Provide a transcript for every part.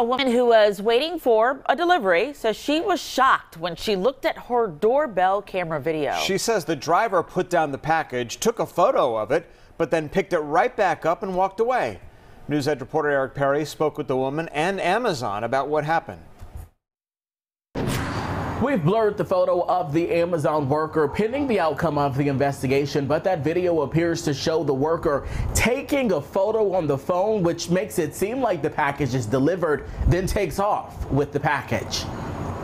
A woman who was waiting for a delivery says she was shocked when she looked at her doorbell camera video. She says the driver put down the package, took a photo of it, but then picked it right back up and walked away. News reporter Eric Perry spoke with the woman and Amazon about what happened. We've blurred the photo of the Amazon worker pending the outcome of the investigation, but that video appears to show the worker taking a photo on the phone, which makes it seem like the package is delivered, then takes off with the package.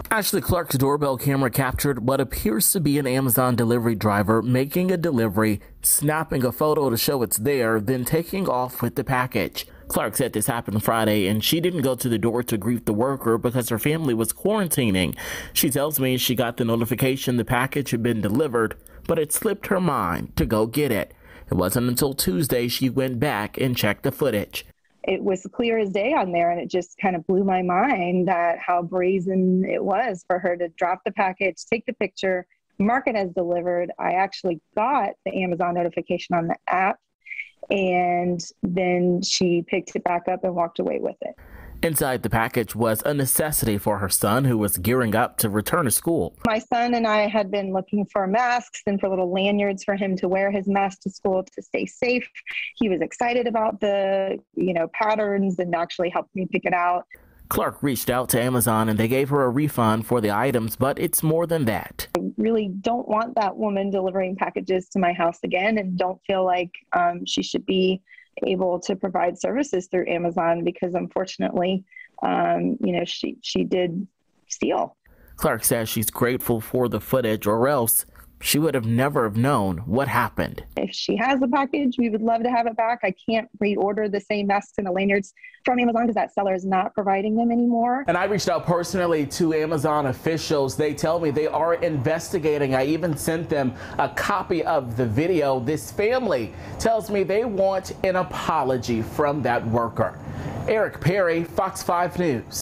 Ashleigh Clark's doorbell camera captured what appears to be an Amazon delivery driver making a delivery, snapping a photo to show it's there, then taking off with the package. Clark said this happened Friday and she didn't go to the door to greet the worker because her family was quarantining. She tells me she got the notification the package had been delivered, but it slipped her mind to go get it. It wasn't until Tuesday she went back and checked the footage. It was clear as day on there, and it just kind of blew my mind that how brazen it was for her to drop the package, take the picture, mark it as delivered. I actually got the Amazon notification on the app and then she picked it back up and walked away with it. Inside the package was a necessity for her son, who was gearing up to return to school. My son and I had been looking for masks and for little lanyards for him to wear his mask to school to stay safe. He was excited about the, you know, patterns and actually helped me pick it out. Clark reached out to Amazon and they gave her a refund for the items, but it's more than that. I really don't want that woman delivering packages to my house again and don't feel like um, she should be able to provide services through Amazon because unfortunately, um, you know, she, she did steal. Clark says she's grateful for the footage or else she would have never have known what happened. If she has the package, we would love to have it back. I can't reorder the same masks and the lanyards from Amazon because that seller is not providing them anymore. And I reached out personally to Amazon officials. They tell me they are investigating. I even sent them a copy of the video. This family tells me they want an apology from that worker. Eric Perry, Fox 5 News.